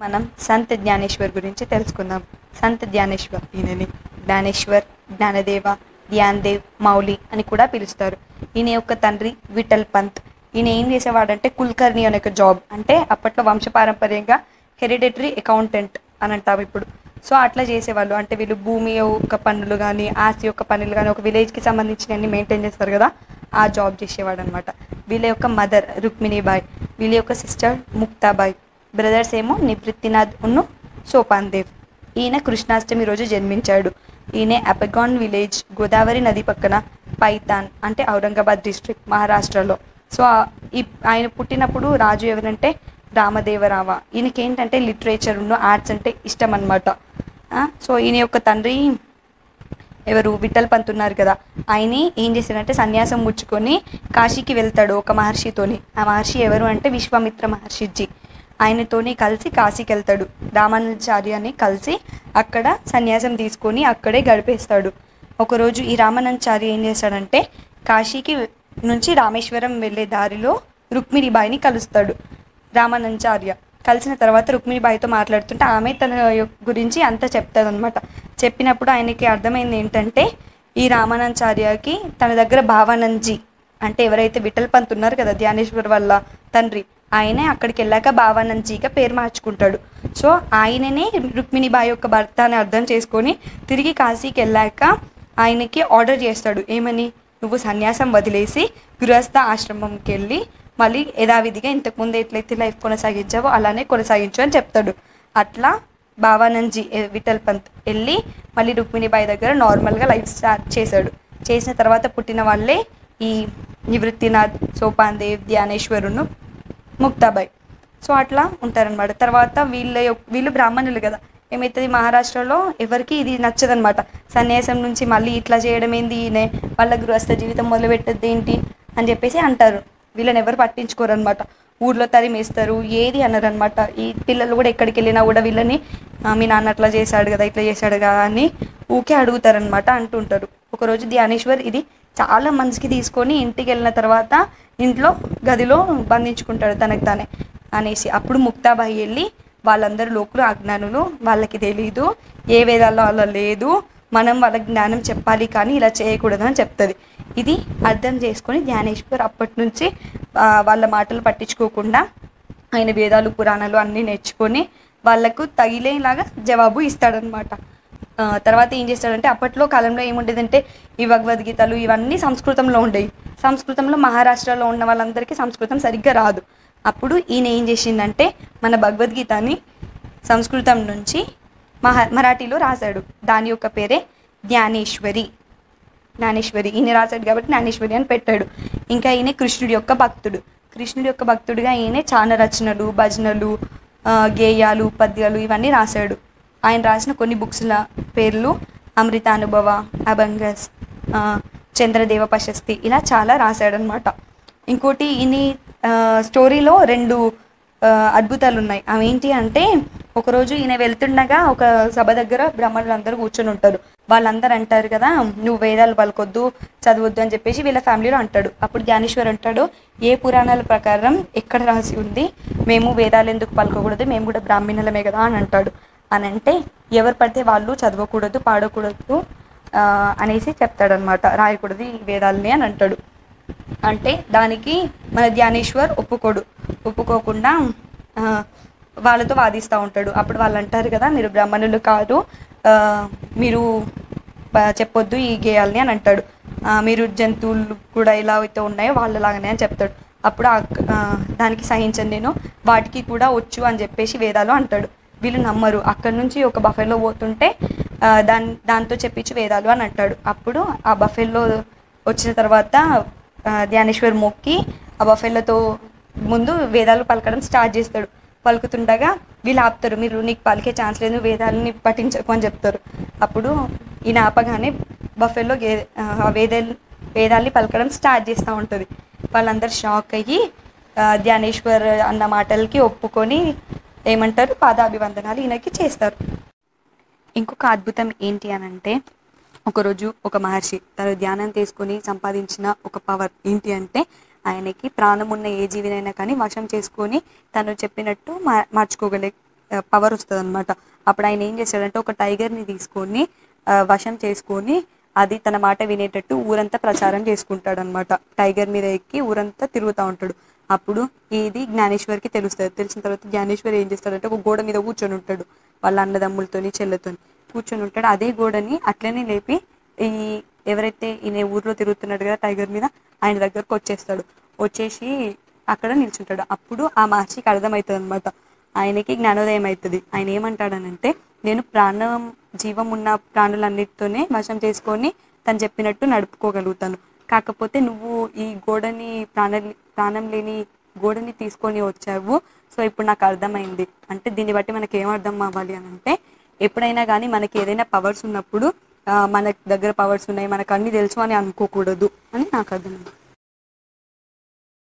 మనం సంత్ జ్ఞానేశ్వర్ గురించి తెలుసుకుందాం. సంత్ జ్ఞానేశ్వర్ ఈయనని జ్ఞానేశ్వర్ జ్ఞానదేవ ధ్యాన్దేవ్ మౌలి అని కూడా పిలుస్తారు. ఈయన యొక్క తండ్రి విఠల్ పంత్. ఈయన ఏం చేసేవాడంటే కుల్కర్ణి అనే ఒక జాబ్ అంటే అప్పట్లో వంశపారంపర్యంగా హెరిడేటరీ అకౌంటెంట్ అని అంటాం ఇప్పుడు. సో అట్లా చేసేవాళ్ళు. అంటే వీళ్ళు భూమి యొక్క పనులు కానీ ఆస్తి యొక్క పనులు కానీ ఒక విలేజ్కి సంబంధించినవన్నీ మెయింటైన్ చేస్తారు కదా ఆ జాబ్ చేసేవాడు అనమాట వీళ్ళ యొక్క మదర్ రుక్మిణీబాయ్ వీళ్ళ యొక్క సిస్టర్ ముక్తాబాయ్ బ్రదర్స్ ఏమో నివృత్తినాథ్ ఉన్ను సోపాన్ దేవ్ ఈయన కృష్ణాష్టమి రోజు జన్మించాడు. ఈయన అపెగాన్ విలేజ్ గోదావరి నది పక్కన పైతాన్ అంటే ఔరంగాబాద్ డిస్ట్రిక్ట్ మహారాష్ట్రలో. సో ఈ ఆయన పుట్టినప్పుడు రాజు ఎవరంటే రామదేవరావ. ఈయనకి ఏంటంటే లిటరేచర్ ఉన్న ఆర్ట్స్ అంటే ఇష్టం అనమాట సో ఈయన యొక్క తండ్రి ఎవరు? విఠల్ పంత్ ఉన్నారు కదా. ఆయన ఏం చేశాడంటే సన్యాసం ముచ్చుకొని కాశీకి వెళ్తాడు ఒక మహర్షితోని. ఆ మహర్షి ఎవరు అంటే విశ్వామిత్ర మహర్షిజీ. ఆయనతోని కలిసి కాశీకి వెళ్తాడు రామానుజార్యని కలిసి అక్కడ సన్యాసం తీసుకొని అక్కడే గడిపేస్తాడు. ఒకరోజు ఈ రామానంచార్య ఏం చేస్తాడంటే కాశీకి నుంచి రామేశ్వరం వెళ్ళే దారిలో రుక్మిణిబాయిని కలుస్తాడు. రామానంచార్య కలిసిన తర్వాత రుక్మిణిబాయితో మాట్లాడుతుంటే ఆమె తన యొక్క గురించి అంతా చెప్తుంది అనమాట చెప్పినప్పుడు ఆయనకి అర్థమైంది ఏంటంటే ఈ రామానంచార్యకి తన దగ్గర భావానందజీ అంటే ఎవరైతే విఠల్ పంత్ ఉన్నారు కదా ధ్యానేశ్వర్ వల్ల తండ్రి ఆయనే అక్కడికి వెళ్ళాక భావానందజీగా పేరు మార్చుకుంటాడు. సో ఆయననే రుక్మిణిబాయి యొక్క భర్త అని అర్థం చేసుకొని తిరిగి కాశీకి వెళ్ళాక ఆయనకి ఆర్డర్ చేస్తాడు. ఏమని? నువ్వు సన్యాసం వదిలేసి గృహస్థ ఆశ్రమంకి వెళ్ళి మళ్ళీ యథావిధిగా ఇంతకుముందు ఎట్లయితే లైఫ్ కొనసాగించావో అలానే కొనసాగించు అని చెప్తాడు. అట్లా భావానందజీ విఠల్ పంత్ వెళ్ళి మళ్ళీ రుక్మిణిబాయి దగ్గర నార్మల్గా లైఫ్ స్టార్ట్ చేశాడు. చేసిన తర్వాత పుట్టిన వాళ్ళే ఈ నివృత్తినాథ్ సోపాన్ దేవ్ ధ్యానేశ్వరును ముక్తాబాయ్. సో అట్లా ఉంటారనమాట తర్వాత వీళ్ళ వీళ్ళు బ్రాహ్మణులు కదా. ఏమవుతుంది మహారాష్ట్రలో ఎవరికి ఇది నచ్చదనమాట సన్యాసం నుంచి మళ్ళీ ఇట్లా చేయడం ఏంది ఈయనే? వాళ్ళ గృహస్థ జీవితం మొదలు ఏంటి? అని చెప్పేసి అంటారు. వీళ్ళని ఎవరు పట్టించుకోరు అనమాట ఊర్లో తరిమేస్తారు. ఏది అనరు అనమాట ఈ పిల్లలు కూడా ఎక్కడికి వెళ్ళినా కూడా వీళ్ళని మీ నాన్న అట్లా చేశాడు కదా ఇట్లా చేశాడు కదా అని ఊకే అడుగుతారనమాట అంటుంటారు. ఒకరోజు ధ్యానేశ్వర్ ఇది చాలా మనసుకి తీసుకొని ఇంటికి వెళ్ళిన తర్వాత ఇంట్లో గదిలో బంధించుకుంటాడు తనకు తానే అనేసి. అప్పుడు ముక్తాబాయి వెళ్ళి వాళ్ళందరూ లోకులు అజ్ఞానులు వాళ్ళకి తెలీదు. ఏ వేదాల్లో అలా లేదు. మనం వాళ్ళకి జ్ఞానం చెప్పాలి కానీ ఇలా చేయకూడదు అని చెప్తుంది. ఇది అర్థం చేసుకొని జ్ఞానేశ్వర్ అప్పటి నుంచి వాళ్ళ మాటలు పట్టించుకోకుండా ఆయన వేదాలు పురాణాలు అన్నీ నేర్చుకొని వాళ్ళకు తగిలేలాగా జవాబు ఇస్తాడనమాట తర్వాత ఏం చేస్తాడంటే అప్పట్లో కాలంలో ఏముండేదంటే ఈ భగవద్గీతలు ఇవన్నీ సంస్కృతంలో ఉండేవి. సంస్కృతంలో మహారాష్ట్రలో ఉన్న వాళ్ళందరికీ సంస్కృతం సరిగ్గా రాదు. అప్పుడు ఈయన ఏం చేసిందంటే మన భగవద్గీతని సంస్కృతం నుంచి మహా మరాఠీలో రాశాడు. దాని యొక్క పేరే జ్ఞానేశ్వరి. జ్ఞానేశ్వరి. ఈయన రాశాడు కాబట్టి జ్ఞానేశ్వరి అని పెట్టాడు. ఇంకా ఈయన కృష్ణుడి యొక్క భక్తుడు. కృష్ణుడి యొక్క భక్తుడిగా ఈయన చాలా రచనలు భజనలు గేయాలు పద్యాలు ఇవన్నీ రాశాడు. ఆయన రాసిన కొన్ని బుక్స్ల పేర్లు అమృతానుభవ అభంగస్ చంద్రదేవ ప్రశస్తి ఇలా చాలా రాశాడనమాట ఇంకోటి ఈయన స్టోరీలో రెండు అద్భుతాలు ఉన్నాయి అవి ఏంటి అంటే ఒకరోజు ఈయన వెళ్తుండగా ఒక సభ దగ్గర బ్రాహ్మణులు అందరూ కూర్చొని ఉంటారు. వాళ్ళందరూ అంటారు కదా నువ్వు వేదాలు పలకొద్దు చదవద్దు అని చెప్పేసి వీళ్ళ ఫ్యామిలీలో అంటాడు. అప్పుడు జ్ఞానేశ్వర్ అంటాడు ఏ పురాణాల ప్రకారం ఎక్కడ రాసి ఉంది? మేము వేదాలు ఎందుకు పలకకూడదు? మేము కూడా బ్రాహ్మణులమే కదా అని అంటాడు. అని అంటే ఎవరు పడితే వాళ్ళు చదవకూడదు పాడకూడదు ఆ, అనేసి చెప్తాడనమాట రాయకూడదు ఈ వేదాలని అని అంటాడు. అంటే దానికి మన ధ్యానేశ్వర్ ఒప్పుకోడు. ఒప్పుకోకుండా వాళ్ళతో వాదిస్తూ ఉంటాడు. అప్పుడు వాళ్ళు అంటారు కదా మీరు బ్రాహ్మణులు కాదు ఆ, మీరు చెప్పొద్దు ఈ గేయాలని అని అంటాడు. ఆ, మీరు జంతువులు కూడా ఎలా అయితే ఉన్నాయో వాళ్ళలాగానే అని చెప్తాడు. అప్పుడు ఆ- దానికి సహించను నేను వాటికి కూడా వచ్చు అని చెప్పేసి వేదాలు అంటాడు. వీళ్ళు నమ్మరు. అక్కడి నుంచి ఒక బఫెలో పోతుంటే దాని దాంతో చెప్పించి వేదాలు అని అంటాడు. అప్పుడు ఆ బఫెల్లో వచ్చిన తర్వాత ధ్యానేశ్వర్ మొక్కి ఆ బఫెల్లతో ముందు వేదాలు పలకడం స్టార్ట్ చేస్తాడు. పలుకుతుండగా వీళ్ళు ఆపుతారు మీరు నీకు పలికే ఛాన్స్ లేదు వేదాలని పఠించకు అని చెప్తారు. అప్పుడు ఈయన ఆపగానే బఫెల్లో గే ఆ వేదాలు వేదాల్ని పలకడం స్టార్ట్ చేస్తూ ఉంటుంది. వాళ్ళందరూ షాక్ అయ్యి ధ్యానేశ్వర్ అన్న మాటలకి ఒప్పుకొని ఏమంటారు? పాదాభివందనాలు ఈయనకి చేస్తారు. ఇంకొక అద్భుతం ఏంటి అని అంటే ఒకరోజు ఒక మహర్షి తను ధ్యానం తీసుకుని సంపాదించిన ఒక పవర్ ఏంటి అంటే ఆయనకి ప్రాణం ఉన్న ఏ జీవినైనా కానీ వశం చేసుకొని తను చెప్పినట్టు మా మార్చుకోగలే పవర్ వస్తుంది అనమాట అప్పుడు ఆయన ఏం చేస్తాడంటే ఒక టైగర్ని తీసుకొని వశం చేసుకొని అది తన మాట వినేటట్టు ఊరంతా ప్రచారం చేసుకుంటాడనమాట టైగర్ మీద ఎక్కి ఊరంతా తిరుగుతూ ఉంటాడు. అప్పుడు ఇది జ్ఞానేశ్వర్కి తెలుస్తుంది. తెలిసిన తర్వాత జ్ఞానేశ్వర్ ఏం చేస్తాడంటే ఒక గోడ మీద కూర్చొని ఉంటాడు వాళ్ళ అన్నదమ్ములతోని చెల్లెతోని. కూర్చొని ఉంటాడు. అదే గోడని అట్లనే లేపి ఈ ఎవరైతే ఈయన ఊర్లో తిరుగుతున్నాడు కదా టైగర్ మీద ఆయన దగ్గరకు వచ్చేస్తాడు. వచ్చేసి అక్కడ నిల్చుంటాడు. అప్పుడు ఆ మహర్షికి అర్థమవుతుంది అనమాట ఆయనకి జ్ఞానోదయం అవుతుంది ఆయన ఏమంటాడనంటే నేను ప్రాణం జీవం ఉన్న ప్రాణులన్నిటితోనే వశం చేసుకొని తను చెప్పినట్టు నడుపుకోగలుగుతాను. కాకపోతే నువ్వు ఈ గోడని ప్రాణ ప్రాణం లేని గోడని తీసుకొని వచ్చావు. సో ఇప్పుడు నాకు అర్థమైంది. అంటే దీన్ని బట్టి మనకి ఏం అర్థం అవ్వాలి అని అంటే ఎప్పుడైనా కానీ మనకి ఏదైనా పవర్స్ ఉన్నప్పుడు మన దగ్గర పవర్స్ ఉన్నాయి మనకు అన్ని తెలుసు అని అనుకోకూడదు అని నాకు అర్థమైంది.